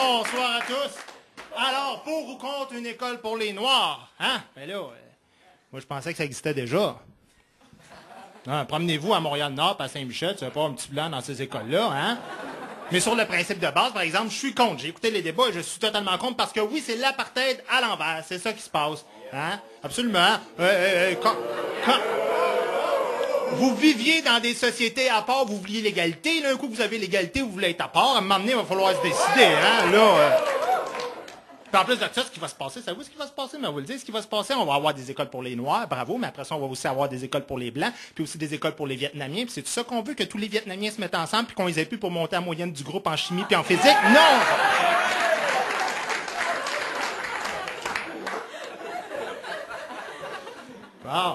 Bonsoir à tous. Alors, pour ou contre une école pour les Noirs? Hein? Ben là, euh, moi, je pensais que ça existait déjà. Hein, Promenez-vous à Montréal-Nord, à Saint-Michel, tu vas pas un petit blanc dans ces écoles-là, hein? Mais sur le principe de base, par exemple, je suis contre. J'ai écouté les débats et je suis totalement contre parce que oui, c'est l'apartheid à l'envers. C'est ça qui se passe. Hein? Absolument. Euh, euh, euh, quand- quand- vous viviez dans des sociétés à part, vous vouliez l'égalité. Là, un coup vous avez l'égalité, vous voulez être à part. À un moment donné, il va falloir se décider. Hein? Là, euh, puis en plus de ça, ce qui va se passer, savez-vous ce qui va se passer? Mais on va vous le dire, ce qui va se passer, on va avoir des écoles pour les Noirs, bravo, mais après ça, on va aussi avoir des écoles pour les Blancs, puis aussi des écoles pour les Vietnamiens. Puis c'est tout ça qu'on veut, que tous les Vietnamiens se mettent ensemble, puis qu'on les ait plus pour monter à moyenne du groupe en chimie puis en physique. Non! Bon.